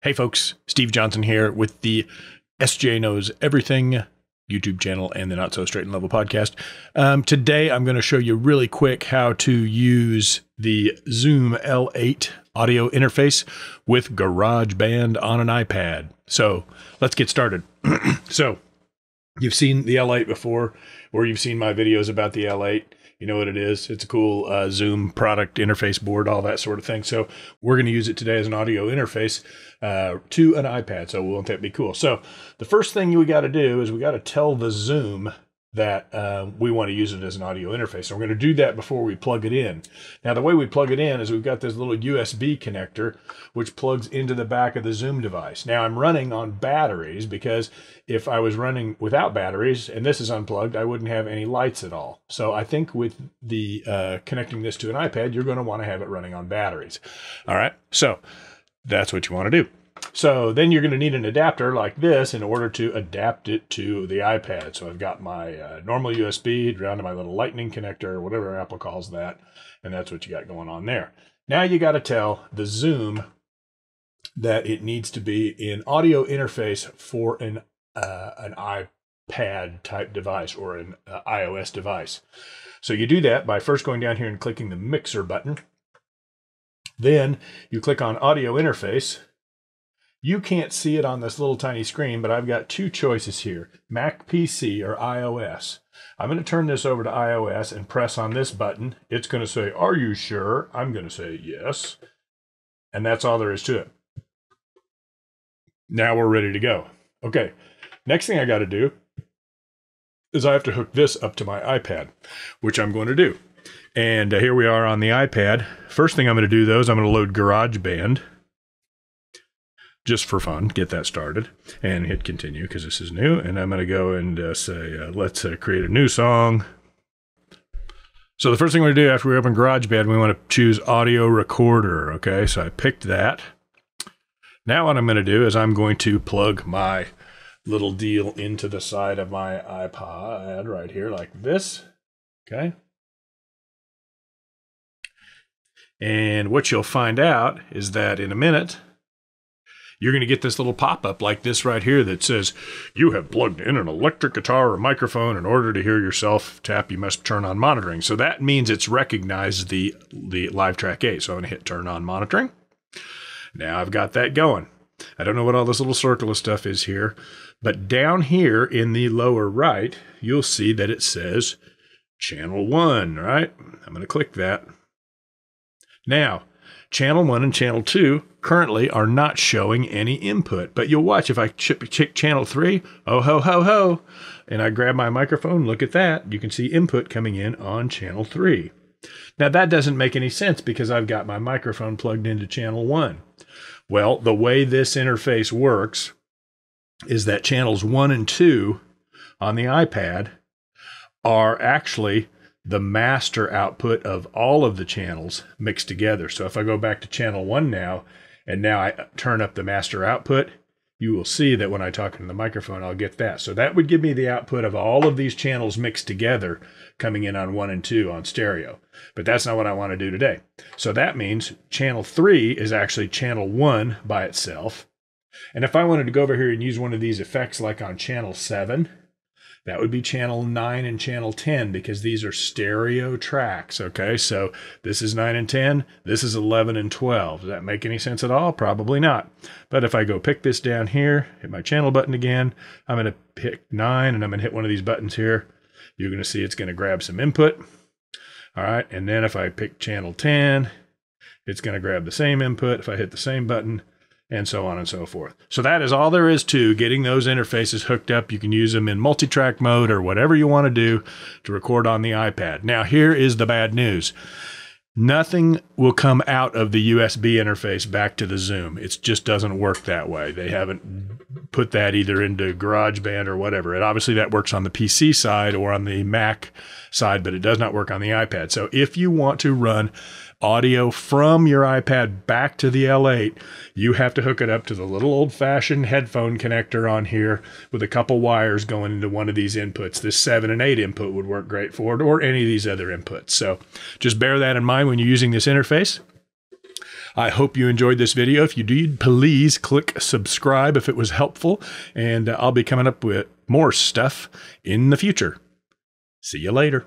Hey folks, Steve Johnson here with the SJ Knows Everything YouTube channel and the Not So Straight and Level podcast. Um, today I'm going to show you really quick how to use the Zoom L8 audio interface with GarageBand on an iPad. So let's get started. so you've seen the L8 before, or you've seen my videos about the L8. You know what it is. It's a cool uh, Zoom product interface board, all that sort of thing. So we're going to use it today as an audio interface uh, to an iPad. So won't that be cool? So the first thing we got to do is we got to tell the Zoom that uh, we want to use it as an audio interface. So we're going to do that before we plug it in. Now, the way we plug it in is we've got this little USB connector which plugs into the back of the Zoom device. Now, I'm running on batteries because if I was running without batteries and this is unplugged, I wouldn't have any lights at all. So I think with the uh, connecting this to an iPad, you're going to want to have it running on batteries. All right. So that's what you want to do. So then you're going to need an adapter like this in order to adapt it to the iPad. So I've got my uh, normal USB down to my little lightning connector, whatever Apple calls that. And that's what you got going on there. Now you got to tell the Zoom that it needs to be in audio interface for an, uh, an iPad type device or an uh, iOS device. So you do that by first going down here and clicking the mixer button. Then you click on audio interface you can't see it on this little tiny screen, but I've got two choices here, Mac PC or iOS. I'm going to turn this over to iOS and press on this button. It's going to say, are you sure? I'm going to say yes. And that's all there is to it. Now we're ready to go. Okay, next thing I got to do is I have to hook this up to my iPad, which I'm going to do. And uh, here we are on the iPad. First thing I'm going to do though is I'm going to load GarageBand just for fun, get that started and hit continue because this is new. And I'm going to go and uh, say, uh, let's uh, create a new song. So the first thing we're going to do after we open GarageBand, we want to choose audio recorder. Okay, so I picked that. Now what I'm going to do is I'm going to plug my little deal into the side of my iPod right here like this. Okay. And what you'll find out is that in a minute, you're going to get this little pop up like this right here that says, You have plugged in an electric guitar or microphone. In order to hear yourself tap, you must turn on monitoring. So that means it's recognized the, the LiveTrack 8. So I'm going to hit turn on monitoring. Now I've got that going. I don't know what all this little circle of stuff is here, but down here in the lower right, you'll see that it says channel 1, right? I'm going to click that. Now, Channel 1 and Channel 2 currently are not showing any input. But you'll watch if I check Channel 3, oh ho ho ho, and I grab my microphone, look at that, you can see input coming in on Channel 3. Now that doesn't make any sense because I've got my microphone plugged into Channel 1. Well, the way this interface works is that channels 1 and 2 on the iPad are actually the master output of all of the channels mixed together. So if I go back to channel one now, and now I turn up the master output, you will see that when I talk into the microphone, I'll get that. So that would give me the output of all of these channels mixed together coming in on one and two on stereo. But that's not what I want to do today. So that means channel three is actually channel one by itself. And if I wanted to go over here and use one of these effects like on channel seven, that would be channel 9 and channel 10 because these are stereo tracks. Okay, so this is 9 and 10, this is 11 and 12. Does that make any sense at all? Probably not. But if I go pick this down here, hit my channel button again, I'm going to pick 9 and I'm going to hit one of these buttons here. You're going to see it's going to grab some input. All right, and then if I pick channel 10, it's going to grab the same input. If I hit the same button, and so on and so forth. So that is all there is to getting those interfaces hooked up. You can use them in multi-track mode or whatever you want to do to record on the iPad. Now here is the bad news. Nothing will come out of the USB interface back to the Zoom. It just doesn't work that way. They haven't put that either into GarageBand or whatever. It obviously that works on the PC side or on the Mac side, but it does not work on the iPad. So if you want to run audio from your iPad back to the L8, you have to hook it up to the little old fashioned headphone connector on here with a couple wires going into one of these inputs. This 7 and 8 input would work great for it, or any of these other inputs. So just bear that in mind when you're using this interface. I hope you enjoyed this video. If you did, please click subscribe if it was helpful, and I'll be coming up with more stuff in the future. See you later.